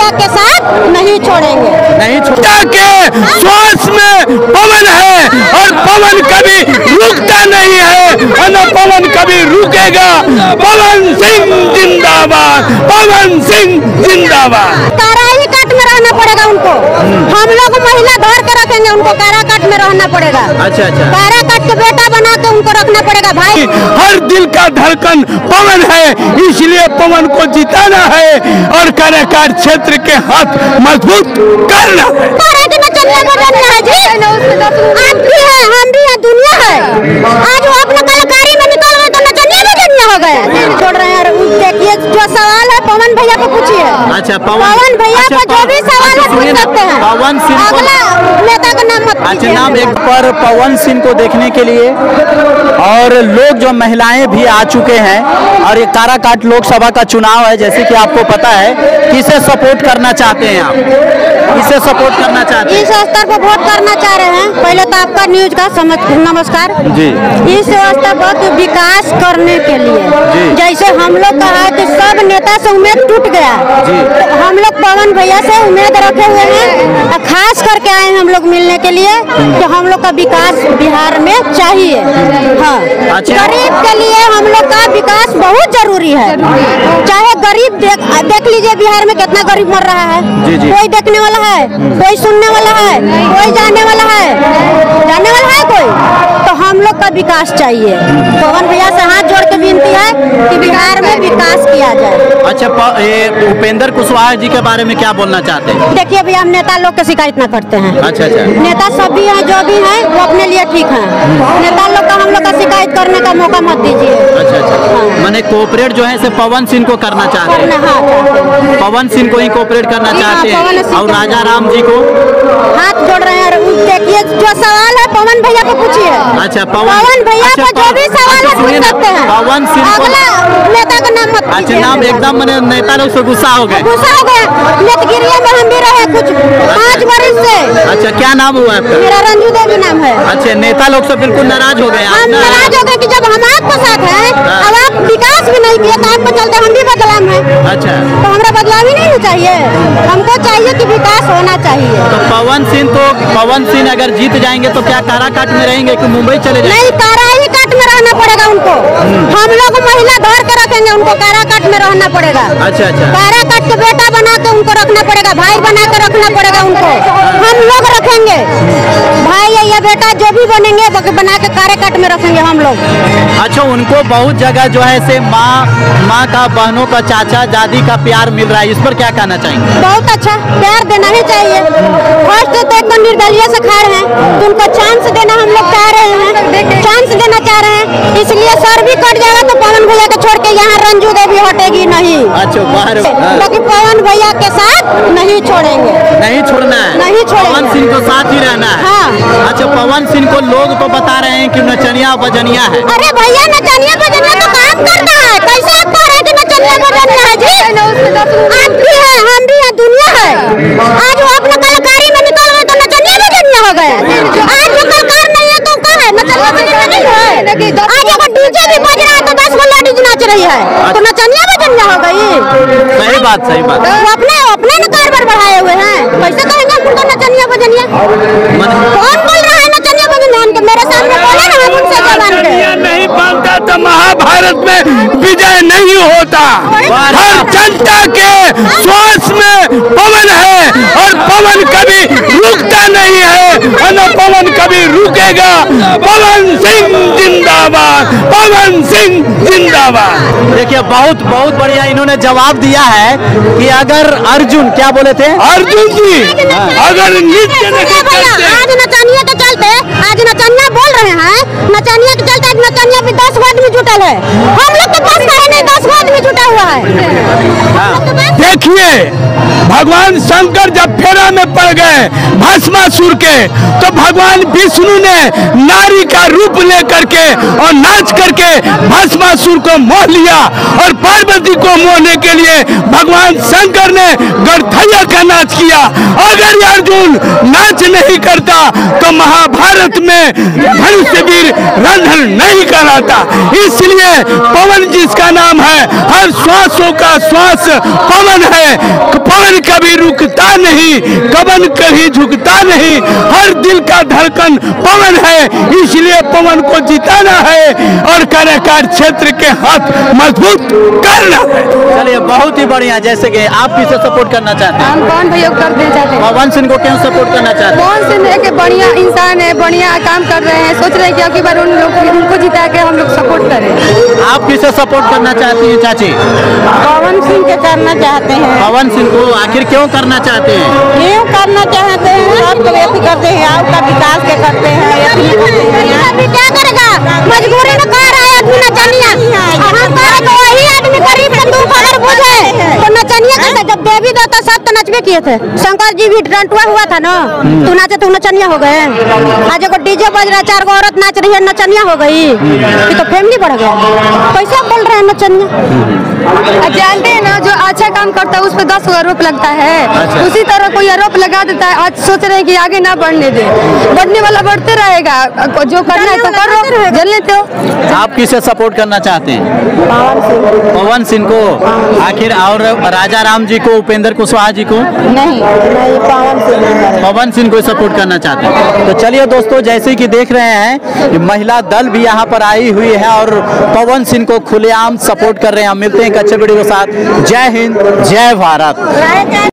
भैया के साथ नहीं छोड़ेंगे। नहीं छोड़ा के श्वास में पवन है और पवन कभी रुकता नहीं है और न पवन कभी रुकेगा। पवन सिंह जिंदाबाद पवन सिंह जिंदाबाद काराही काट में रहना पड़ेगा उनको। हम लोग महिला धर के रखेंगे उनको काराकाट में रहना पड़ेगा। अच्छा अच्छा। कारा काट के बेटा बना के उनको रखना पड़ेगा भाई। हर दिल का धड़कन पवन है इसलिए पवन को जिताना है और कार्यकार क्षेत्र के हाथ मज़बूत करना है। कारा के नचनिया बदलना है जी। आप भी है हम भी है दुनिया है। आज वो अपना कलाकारी में निकल गए तो नचनिया हो गया छोड़ रहे हैं देखिए जो सवाल है पवन भैया को पूछिए। अच्छा, पवन- भैया अच्छा, को जो भी सवाल है अच्छा, पूछ सकते हैं। पवन सिंह को- अगला नेता का नाम मत अच्छा नाम एक पर पवन सिंह को देखने के लिए। और लोग जो महिलाएँ भी आ चुके हैं और ये काराकाट लोकसभा का चुनाव है जैसे कि आपको पता है किसे सपोर्ट करना चाहते हैं आप? किसे सपोर्ट करना चाहते हैं? इस स्तर पर वोट करना चाह रहे हैं। पहले तो आपका न्यूज़ का समझ नमस्कार। जी। इस स्तर पर विकास करने के लिए। जैसे हम लोग कहा कि सब नेता से उम्मीद टूट गया। तो हम लोग पवन भैया से उम्मीद रखे हुए हैं खास करके आए हम लोग मिलने के लिए कि हम लोग का विकास बिहार में चाहिए। हाँ। अच्छा। गरीब के लिए हम लोग का विकास बहुत ज़रूरी है। चाहे गरीब देख देख लीजिए बिहार में कितना गरीब मर रहा है। जी, जी। कोई देखने वाला है कोई सुनने वाला है कोई जाने वाला है। जाने वाला है कोई? तो का विकास चाहिए। पवन भैया से हाथ जोड़ के विनती है कि बिहार में विकास किया जाए। अच्छा ये उपेंद्र कुशवाहा जी के बारे में क्या बोलना चाहते हैं? देखिए भैया हम नेता लोग के शिकायत न करते हैं। अच्छा अच्छा। नेता सब भी हैं जो भी हैं वो अपने लिए ठीक है। नेता लोग हम लोग का शिकायत करने का मौका मत दीजिए। अच्छा अच्छा मैंने कोऑपरेट जो है से पवन सिंह को करना चाहते करना हैं हाँ। पवन सिंह को ही कोऑपरेट करना हाँ, चाहते हैं। और राजा राम जी को? हाथ जोड़ रहे हैं और देखिए जो सवाल है पवन भैया को पूछिए। अच्छा पवन भैया अच्छा, को जो भी सवाल अच्छा, है पूछ सकते हैं। पवन सिंह अगला नेता का नाम मत अच्छा नाम एकदम मैंने नेता लोग से गुस्सा हो गए। गुस्सा हो गया नेतगिरिया में हम भी रहे कुछ। पाँच बरस से। अच्छा क्या नाम हुआ आपका? मेरा रंजू देवी नाम है। अच्छा नेता लोग से बिल्कुल नाराज़ हो गए हम नाराज़ हो गए कि जब हम आपके साथ हैं अब आप विकास भी नहीं किए तो आपको चलते हम भी बदलाव हैं। अच्छा। तो हमारा बदलाव ही नहीं चाहिए। हमको चाहिए कि विकास होना चाहिए। तो पवन सिंह तो पवन सिंह अगर जीत जाएँगे तो क्या काराकाट में रहेंगे कि मुंबई चले जाएँगे? नहीं काराही काट में रहना पड़ेगा उनको। हम लोग महिला धर के रखेंगे उनको कारा काट में रहना पड़ेगा। अच्छा अच्छा। कारा काट के बेटा बना के उनको रखना पड़ेगा भाई बना के रखना पड़ेगा उनको। हम लोग रखेंगे। भाई या बेटा जो भी बनेंगे बना के कारे काट में रखेंगे हम लोग। अच्छा उनको बहुत जगह जो है से माँ माँ का बहनों का चाचा दादी का प्यार मिल रहा है। इस पर क्या कहना चाहेंगे? बहुत अच्छा प्यार देना ही चाहिए। फ़र्स्ट तो एकदम निर्दलीय से खा रहे हैं। तो उनको चांस देना हम लोग चाह रहे हैं। चांस देना चाह रहे हैं। इसलिए सर भी कट जाएगा तो पवन भैया को छोड़ के यहाँ रंजू देवी हटेगी नहीं। अच्छा बाहर क्योंकि पवन भैया के साथ नहीं छोड़ेंगे। पवन सिंह को लोग तो बता रहे हैं कि नचनिया बजनिया है। अरे भैया नचनिया बजनिया तो काम करता है। कैसे आप कह रहे हैं कि नचनिया बजनिया है? जी आप भी है हम भी है दुनिया है। आज वो अपना कलाकारी में निकल गए तो नचनिया बजनिया हो गए। आज जो कलाकार नहीं है तो क्या है? नचनिया बजनिया नहीं है। आज अगर डीजे भी बज रहा है तो दस गो लेडीज़ नाच रही है। तो नचनिया बजनिया हो गई। सही बात सही बात। वो अपने अपने न कारबार बढ़ाए हुए हैं। कैसे कहेंगे हम उनको नचनिया बजनिया। कौन बोल रहा है नचनिया बजनिया उनके मेरे सामने बोले ना हम उनसे जबान के बनता तो महाभारत में विजय नहीं होता। हर जनता के श्वास में पवन है और पवन कभी रुकता नहीं है और न पवन कभी रुकेगा। पवन सिंह जिंदाबाद पवन सिंह जिंदाबाद। देखिए बहुत बहुत बढ़िया इन्होंने जवाब दिया है कि अगर अर्जुन क्या बोले थे? अर्जुन जी अगर नृत्य नहीं करते चलते आज नचनिया बोल रहे हैं। नचनिया के चलते आज नचनिया भी दस गो आदमी जुटल है। हम लोग के पास नहीं? दस गो आदमी जुटा हुआ है। देखिए, भगवान शंकर जब फेरा में पड़ गए भस्मासुर के तो भगवान विष्णु ने नारी का रूप लेकर के और नाच करके भस्मासुर को मोह लिया और पार्वती को मोहने के लिए भगवान शंकर ने गढ़थैया का नाच किया। अगर अर्जुन नाच नहीं करता तो महाभारत में धनुष्य वीर रंधन नहीं कराता इसलिए पवन जिसका नाम है, हर श्वासों का श्वास पवन है। पवन कभी रुकता नहीं कवन कभी झुकता नहीं। हर दिल का धड़कन पवन है इसलिए पवन को जिताना है और कलाकार क्षेत्र के हाथ मज़बूत करना है। चलिए बहुत ही बढ़िया जैसे कि आप किसे सपोर्ट करना चाहते हैं। हम कौन भैया को कर देना चाहते हैं? पवन सिंह को क्यों सपोर्ट करना चाहते हैं? कौन से है कि बढ़िया इंसान है बढ़िया काम कर रहे हैं। सोच रहे हैं कि अगली बार उन लोग उनको जिता के हम लोग सपोर्ट करें। आप किसे सपोर्ट करना चाहती हैं चाची? पवन सिंह के करना चाहते हैं। पवन सिंह को आखिर क्यों करना चाहते हैं? क्यों करना चाहते हैं? सबको व्यक्ति करते हैं आपका विकास के करते हैं करते हैं क्या करेगा? मजबूरी में कह रहा है आदमी नचनिया रहे तो वही आदमी गरीब का दुख अगर बुझे तो नचनिया कैसे जब देवी देवता सब तो नचबे किए थे। शंकर जी भी डंटुआ हुआ था ना? तू नाचे तो नचनिया हो गए। आज एगो डीजे बज रहा चार गो औरत नाच रही है नचनिया हो गई। तो फैमिली बढ़ गया। कैसे बोल रहे हैं नचनिया। और जानते हैं जो अच्छा काम करता है उस पर दस गो आरोप लगता है। अच्छा। उसी तरह कोई आरोप लगा देता है आज सोच रहे हैं कि आगे ना बढ़ने दे। बढ़ने वाला बढ़ते रहेगा। जो करना है तो करो। जल लेते हो आप किसे सपोर्ट करना चाहते हैं? पवन सिंह को। आखिर और राजा राम जी को उपेंद्र कुशवाहा जी को? नहीं पवन सिंह पवन सिंह को सपोर्ट करना चाहते हैं। तो चलिए दोस्तों जैसे कि देख रहे हैं महिला दल भी यहाँ पर आई हुई है और पवन सिंह को खुलेआम सपोर्ट कर रहे हैं। हम मिलते हैं एक अच्छे वीडियो के साथ। जय हिंद जय भारत।